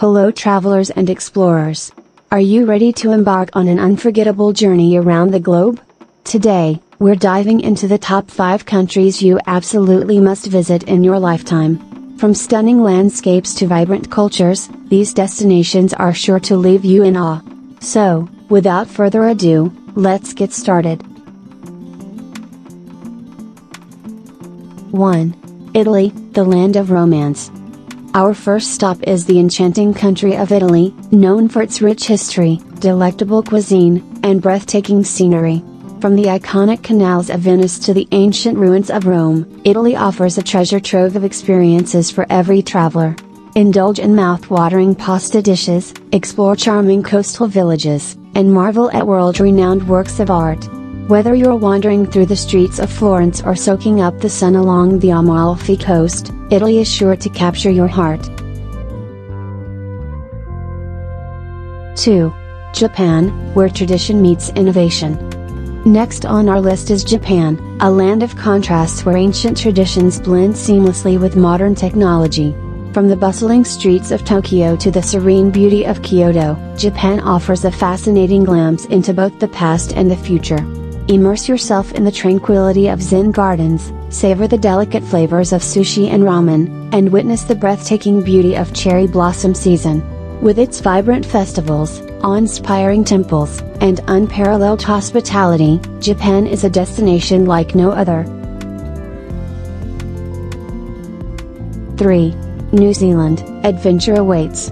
Hello, travelers and explorers. Are you ready to embark on an unforgettable journey around the globe? Today, we're diving into the top 5 countries you absolutely must visit in your lifetime. From stunning landscapes to vibrant cultures, these destinations are sure to leave you in awe. So, without further ado, let's get started. 1. Italy, the land of romance. Our first stop is the enchanting country of Italy, known for its rich history, delectable cuisine, and breathtaking scenery. From the iconic canals of Venice to the ancient ruins of Rome, Italy offers a treasure trove of experiences for every traveler. Indulge in mouth-watering pasta dishes, explore charming coastal villages, and marvel at world-renowned works of art. Whether you're wandering through the streets of Florence or soaking up the sun along the Amalfi Coast, Italy is sure to capture your heart. 2. Japan, where tradition meets innovation. Next on our list is Japan, a land of contrasts where ancient traditions blend seamlessly with modern technology. From the bustling streets of Tokyo to the serene beauty of Kyoto, Japan offers a fascinating glimpse into both the past and the future. Immerse yourself in the tranquility of Zen gardens, savor the delicate flavors of sushi and ramen, and witness the breathtaking beauty of cherry blossom season. With its vibrant festivals, awe-inspiring temples, and unparalleled hospitality, Japan is a destination like no other. 3. New Zealand, adventure awaits.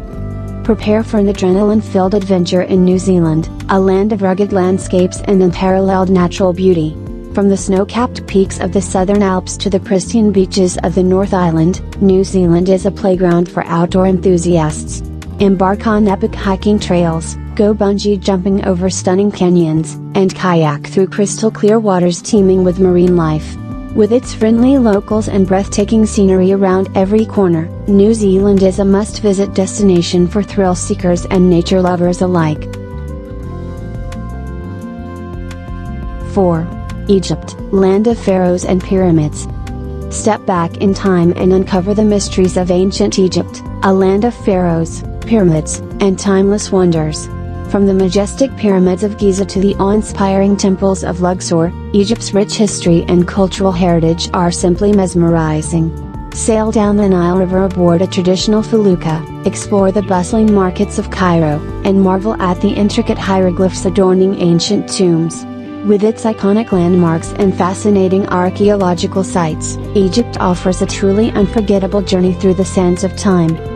Prepare for an adrenaline filled adventure in New Zealand, a land of rugged landscapes and unparalleled natural beauty. From the snow capped peaks of the Southern Alps to the pristine beaches of the North Island, New Zealand is a playground for outdoor enthusiasts. Embark on epic hiking trails, go bungee jumping over stunning canyons, and kayak through crystal clear waters teeming with marine life. With its friendly locals and breathtaking scenery around every corner, New Zealand is a must visit destination for thrill seekers and nature lovers alike. 4. Egypt, land of pharaohs and pyramids. Step back in time and uncover the mysteries of ancient Egypt, a land of pharaohs, pyramids, and timeless wonders. From the majestic pyramids of Giza to the awe-inspiring temples of Luxor, Egypt's rich history and cultural heritage are simply mesmerizing. Sail down the Nile River aboard a traditional felucca, explore the bustling markets of Cairo, and marvel at the intricate hieroglyphs adorning ancient tombs. With its iconic landmarks and fascinating archaeological sites, Egypt offers a truly unforgettable journey through the sands of time.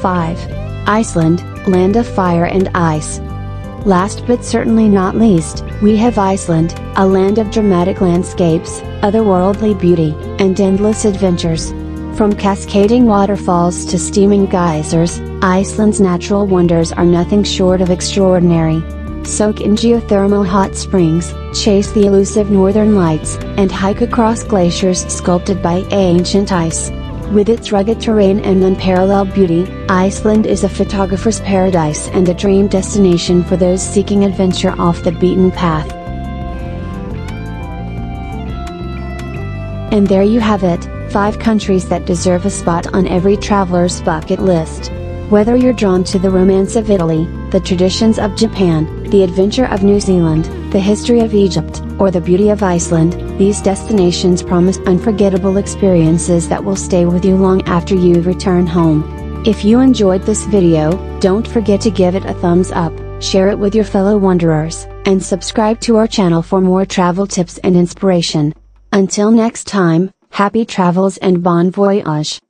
5. Iceland, land of fire and ice. Last but certainly not least, we have Iceland, a land of dramatic landscapes, otherworldly beauty, and endless adventures. From cascading waterfalls to steaming geysers, Iceland's natural wonders are nothing short of extraordinary. Soak in geothermal hot springs, chase the elusive northern lights, and hike across glaciers sculpted by ancient ice. With its rugged terrain and unparalleled beauty, Iceland is a photographer's paradise and a dream destination for those seeking adventure off the beaten path. And there you have it, 5 countries that deserve a spot on every traveler's bucket list. Whether you're drawn to the romance of Italy, the traditions of Japan, the adventure of New Zealand, the history of Egypt, or the beauty of Iceland, these destinations promise unforgettable experiences that will stay with you long after you return home. If you enjoyed this video, don't forget to give it a thumbs up, share it with your fellow wanderers, and subscribe to our channel for more travel tips and inspiration. Until next time, happy travels and bon voyage!